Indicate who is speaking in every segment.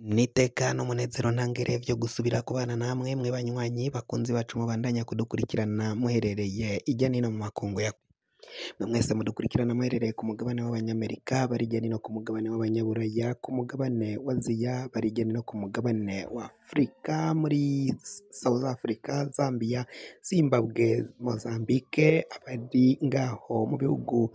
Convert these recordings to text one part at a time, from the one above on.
Speaker 1: Niteka n'umunezero ntangere vyo gusubira kubana namwe mwe banywanyi bakunzi bacu mubandanya kudukurikirana muherereye irya nino mu makungu ya mwe. Mwese mudukurikirana muherereye ku mugabane w'abanyamerika bari irya nino ku mugabane w'abanyaburaya ku mugabane wa aziya bari irya nino ku mugabane wa afurika muri south africa zambia zimbabwe mozambique abari ngaho mu bihugu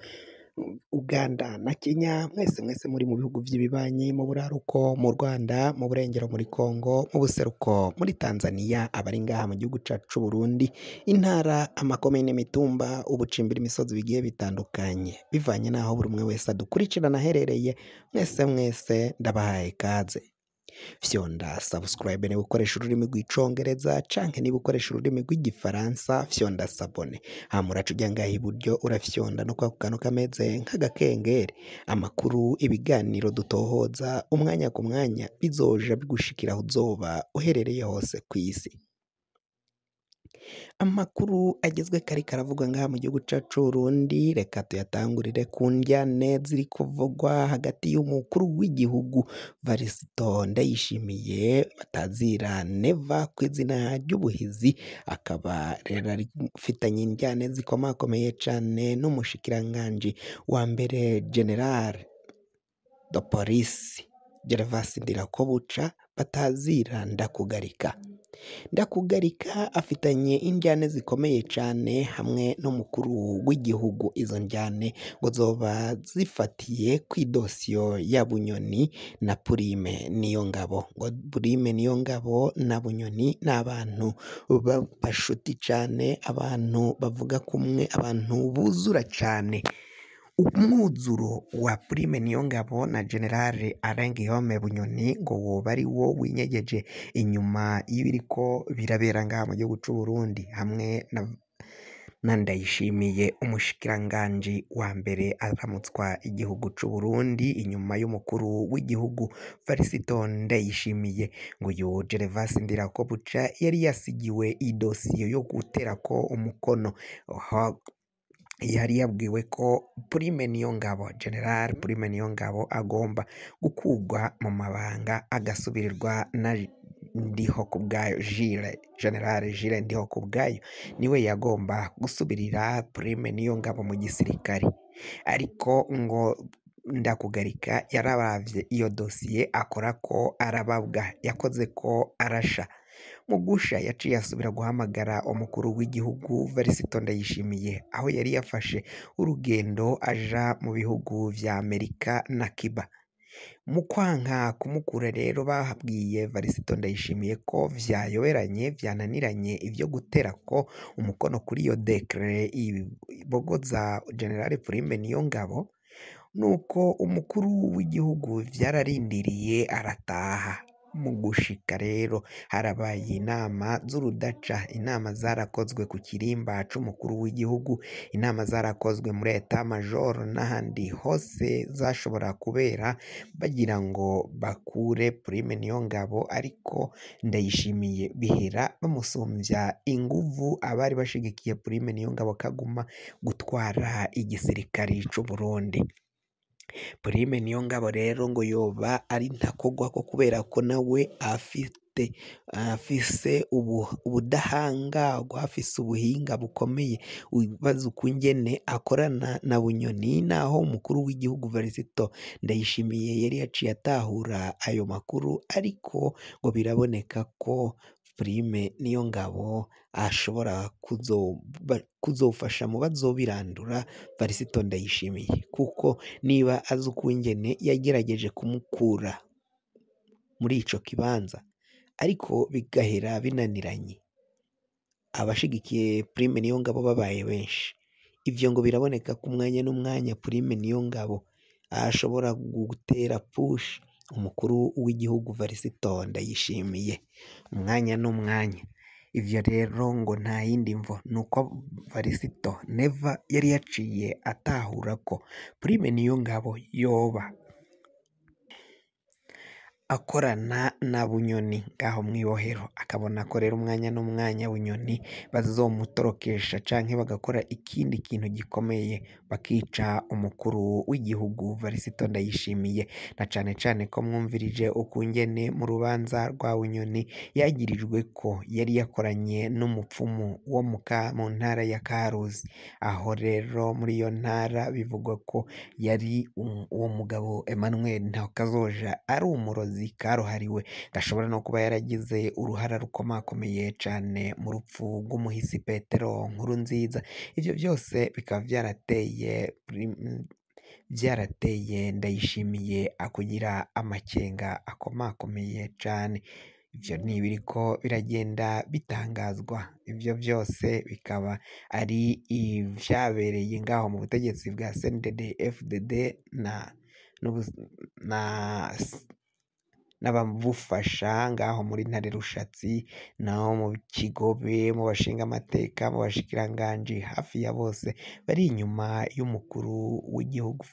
Speaker 1: uganda na kenya mwese mwese muri mu bihugu by'ibibanyi mu buraruko mu rwanda mu burengero muri congo mu buseruko muri tanzania abari ngaha mu gihugu cacu c'uburundi intara amakomine imitumba ubucimbira imisozi bigiye bitandukanye. Bivanye n'aho buri umwe wese adukurikirana aherereye mwese mwese ndabahaye kaze fyonda subscribe niba ukoresha ururimi rw'icongereza canke niba ukoresha ururimi rw'igifaransa fyonda sabone. Hama uraca ujya ngaha iburyo urafyonda no kwa kantu kameze nk'agakengeri. Amakuru ibiganiro dutohoza umwanya ku mwanya bizoja bigushikira aho uzoba uherereye hose ku isi. Amakuru agezwe kari karavugwa ngaha mu gihugu cacu c'uburundi. Reka tuyatangurire ku ndyane ziri kuvugwa hagati y'umukuru w'igihugu varisito ndayishimiye batazira neva ku izina ry'ubuhizi. Akaba rero afitanye indyane zikomakomeye cane n'umushikiranganji wa mbere general de polisi gervasi ndirakobuca batazira ndakugarika. Ndakugarika afitanye indyane zikomeye cyane hamwe n'umukuru w'igihugu. Izo njyane ngo zoba zifatiye ku idosiyo ya bunyoni na purime niyo ngabo ngo purime niyo ngabo na bunyoni ni abantu bashuti cyane abantu bavuga kumwe abantu buzura cyane umwuzuro wa Prime Niyongabo na Generale Arengiyome Bunyoni ngo woba ari wo winyegeje inyuma y'ibiriko birabera ngaha mu gihugu c'u Burundi hamwe na na Ndayishimiye umushikiranganji wa mbere aramutswa igihugu c'u Burundi inyuma y'umukuru w'igihugu Varisito Ndayishimiye. Ngo uyu Gervasi Ndirakobuca yari yasigiwe idosiye yo guterako umukono. Yari yabwiwe ko Prime Niyongabo General Prime Niyongabo agomba gukurwa mu mabanga agasubirirwa na ndiho ku bwayo Jire General Jire ndiho ku bwayo ni we yagomba gusubirira Prime Niyongabo mu gisirikare ariko ngo ndakugarika yararavye iyo dosiye akora ko arababwa yakoze ko arasha. Mu gusha yaciye asubira guhamagara umukuru w'igihugu Varisito Ndayishimiye aho yari yafashe urugendo aja mu bihugu vya Amerika na Cuba. Mu kwanka kumukura rero babwiye Varisito Ndayishimiye ko vyayoberanye vyananiranye ivyo gutera ko umukono kuri iyo dekre ibogoza General Prime Niyongabo nuko umukuru w'igihugu vyararindiriye arataha. Mu gushika rero. Harabaye inama z'urudaca inama zarakozwe ku kirimba c'umukuru w'igihugu inama zarakozwe muri eta major n'ahandi hose zashobora kubera bagira ngo bakure Prime Niyongabo ariko Ndayishimiye bihera bamusumvya inguvu abari bashigikiye Prime Niyongabo kaguma gutwara igisirikari c'u Burundi Prime Niyongabo rero ngo yoba ari ntakogwako kubera ko nawe afite afise ubu, ubudahangarwa afise ubuhinga bukomeye. Wibaza ukungene akorana na bunyoni naho umukuru w'igihugu Varisito Ndayishimiye yari yaciye atahura ayo makuru ariko ngo biraboneka ko Prime Niyongabo ashobora kuzoba kuzofasha mu bazobirandura Varisito Ndayishimiye. Kuko niba azi ukungene yagerageje kumukura muri ico kibanza ariko bigahera binaniranye. Abashigikiye Prime Niyongabo babaye benshi. Ivyo ngo biraboneka ku mwanya n'umwanya Prime Niyongabo ashobora gutera push umukuru w'igihugu Varisito Ndayishimiye umwanya n'umwanya ivyo rero ngo nta yindi mvo. Nuko Varisito neva yari yaciye atahura ko Prime Niyongabo yoba akorana na Bunyoni ngaho mw'ibohero, akabona ko rero umwanya n'umwanya Bunyoni bazomutorokesha canke bagakora ikindi kintu gikomeye bakica umukuru w'igihugu Varisito Ndayishimiye, na cane cane ko mwumvirije ukungene mu rubanza rwa Bunyoni yagirijwe ko yari yakoranye n'umupfumu wo mu ntara ya Karuzi, aho rero muri iyo ntara bivugwa ko yari uwo mugabo Emmanuel Ntakazoja ari umurozi karuhariwe, gashobora no kuba yaragize uruhara rukomakomeye cane mu rupfu rw'umuhisi Petero Nkurunziza, ivyo vyose bikaba vyarateye vyarateye Ndayishimiye kugira amakenga akomakomeye cane, ivyo ni ibiriko biragenda bitangazwa, ivyo vyose bikaba ari ivyabereye ngaho mu butegetsi bwa CNDD FDD n'ababufasha ngaho muri ntare rushatsi no mu Kigobe, mu bashingamateka, mu bashikiranganji, hafi ya bose bari inyuma y'umukuru w'igihugu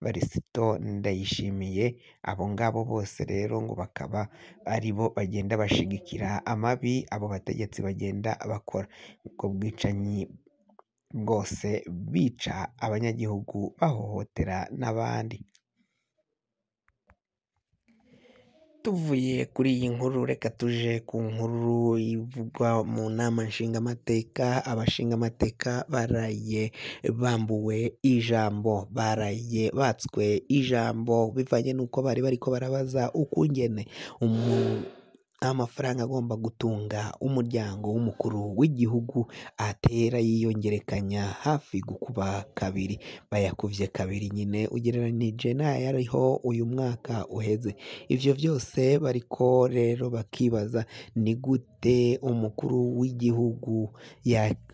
Speaker 1: Varisito Ndayishimiye, abo ngabo bose rero ngo bakaba ari bo bagenda bashigikira amabi abo bategetsi bagenda bakora, ubwo bwicanyi bwose bica abanyagihugu bahohotera n'abandi. Tuvuye kuri iyi nkuru reka tuje ku nkuru ivugwa mu nama nshingamateka, abashingamateka baraye bambuwe ijambo, baraye batswe ijambo bivanye n'uko bari bariko barabaza ukungene amafaranga agomba gutunga umuryango w'umukuru w'igihugu atera yiyongerekanya hafi gukuba kabiri, bayakuvye kabiri nyene ugereranije n'ayariho uyu mwaka uheze, ivyo vyose bariko rero bakibaza ni gute umukuru w'igihugu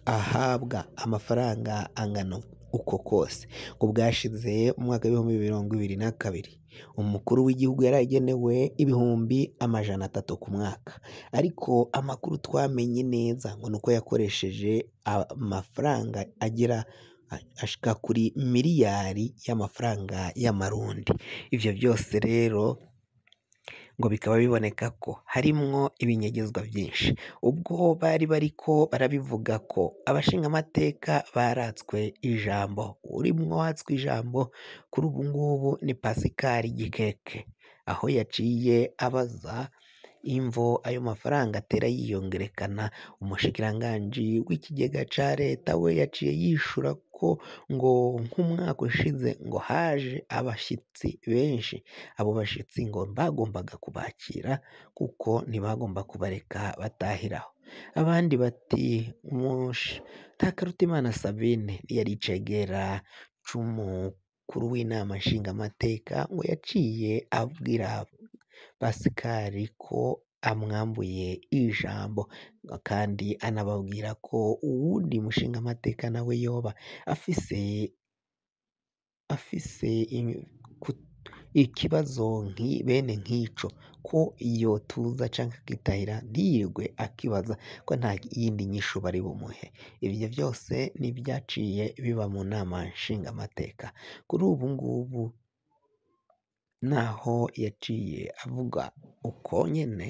Speaker 1: ahabwa amafaranga angana uko kose, ngo bwashize mu mwaka w'ibihumbi mirongo ibiri na kabiri, umukuru w'igihugu yari agenewe ibihumbi amajana atatu ku mwaka, ariko amakuru twamenye neza ngo nuko yakoresheje amafaranga agera ashika kuri miliyari y'amafaranga y'amarundi, ivyo vyose rero ngo bikaba biboneka ko harimwo ibinyegezwa vyinshi, ubwo bari bariko barabivuga ko abashingamateka baratswe ijambo, urimwo watswe ijambo kuri ubu ngubu ni Pasikari Gikeke, aho yaciye abaza imvo ayo mafaranga atera yiyongerekana, umushikiranganji w'ikigega ca leta we yaciye yishura ko ngo nk'umwaka ushize ngo haje abashitsi benshi, abo bashitsi ngo bagombaga kubakira kuko ntibagomba kubareka batahiraho, abandi bati Ntakarutimana Sabine yari icegera c'umukuru w'inama nshingamateka ngo yaciye abwira Pasikari ko amwambuye ijambo, kandi anababwira ko uwundi mushingamateka nawe yoba afise afise ikibazo bene nk'ico ko yotuza canke akitahira ntiyirirwe akibaza ko nta yindi nyishu bari bumuhe, ivyo vyose n'ivyaciye biba mu nama nshingamateka, kuri ubu ngubu naho yaciye avuga uko nyene,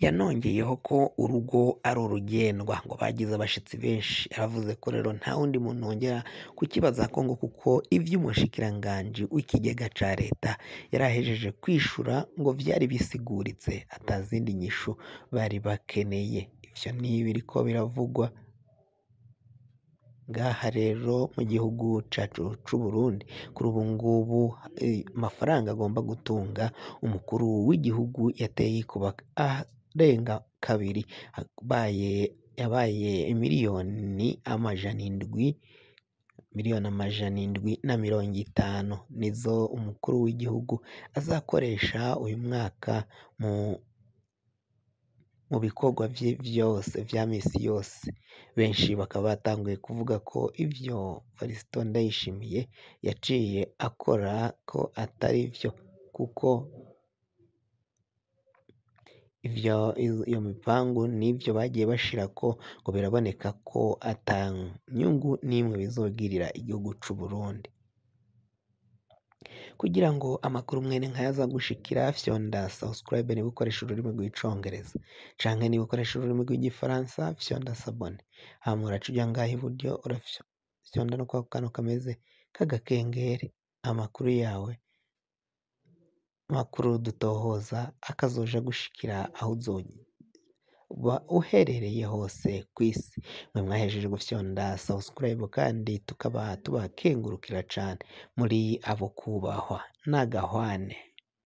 Speaker 1: yanongeyeho ko urugo ari urugendwa, ngo bagize abashitsi benshi, yaravuze ko rero nta wundi muntu wongera kukibazako ngo kuko ivyo umushikiranganji w'ikigega ca leta yari ahejeje kwishura ngo vyari bisiguritse, ata zindi nyishu bari bakeneye, ivyo ni ibiriko biravugwa. Ngaha rero mu gihugu cacu c'Uburundi, kuri ubu ngubu amafaranga agomba gutunga umukuru w'igihugu yateye yikuba arenga kabiri, yabaye miliyoni amajana indwi, miliyoni amajana indwi na mirongo itanu, nizo umukuru w'igihugu azakoresha uyu mwaka mu bikorwa vye vyose vya misi yose, benshi bakaba batanguye kuvuga ko ivyo Varisito Ndayishimiye yaciye akora ko atari vyo, kuko iyo mipangu n'ivyo bagiye bashirako ngo biraboneka ko ata nyungu n'imwe bizogirira igihugu c'Uburundi. Kugira ngo amakuru mwene nk'aya aza gushikira fyonda subscribe niba ukoresha ururimi rw'icongereza. Canke niba ukoresha ururimi rw'igifaransa fyonda sabone hama uraca ngaha iburyo urafyonda no kwako kantu kameze k'agakengeri. Amakuru yawe amakuru dutohoza akazoja gushikira aho uzoba uherereye hose ku isi. Mwe mwahejeje gufyonda subscribe kandi tukaba tubakengurukira cane. Muri abo kubahwa n'agahwane.